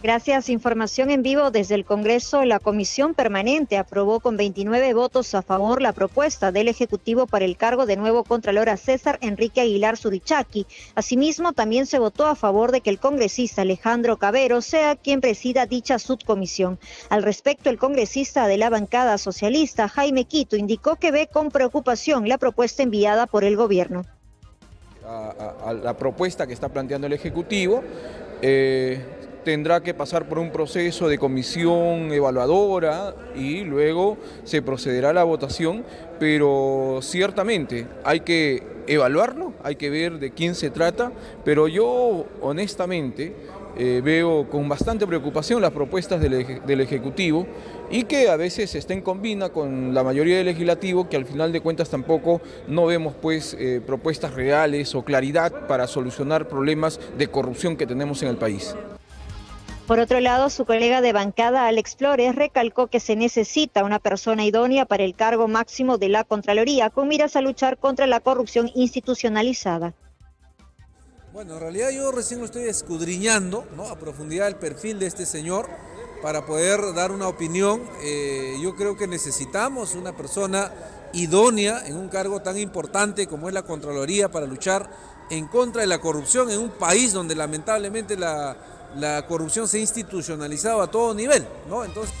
Gracias. Información en vivo desde el Congreso. La Comisión Permanente aprobó con 29 votos a favor la propuesta del Ejecutivo para el cargo de nuevo Contralor a César Enrique Aguilar Surichaki. Asimismo, también se votó a favor de que el congresista Alejandro Cabero sea quien presida dicha subcomisión. Al respecto, el congresista de la bancada socialista, Jaime Quito, indicó que ve con preocupación la propuesta enviada por el gobierno. A, la propuesta que está planteando el Ejecutivo, eh, tendrá que pasar por un proceso de comisión evaluadora y luego se procederá a la votación, pero ciertamente hay que evaluarlo, hay que ver de quién se trata, pero yo honestamente eh, veo con bastante preocupación las propuestas del, Ejecutivo y que a veces está en combina con la mayoría del Legislativo, que al final de cuentas tampoco no vemos pues eh, propuestas reales o claridad para solucionar problemas de corrupción que tenemos en el país. Por otro lado, su colega de bancada, Alex Flores, recalcó que se necesita una persona idónea para el cargo máximo de la Contraloría, con miras a luchar contra la corrupción institucionalizada. Bueno, en realidad yo recién lo estoy escudriñando ¿no? a profundidad el perfil de este señor para poder dar una opinión. Eh, yo creo que necesitamos una persona idónea en un cargo tan importante como es la Contraloría para luchar en contra de la corrupción en un país donde lamentablemente la la corrupción se ha institucionalizado a todo nivel, ¿no? Entonces...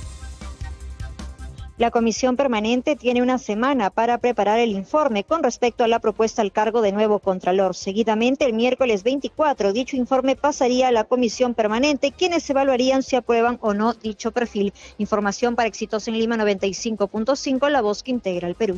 La comisión permanente tiene una semana para preparar el informe con respecto a la propuesta al cargo de nuevo Contralor. Seguidamente, el miércoles 24, dicho informe pasaría a la comisión permanente, quienes evaluarían si aprueban o no dicho perfil. Información para Exitosa en Lima 95.5, la voz que integra el Perú.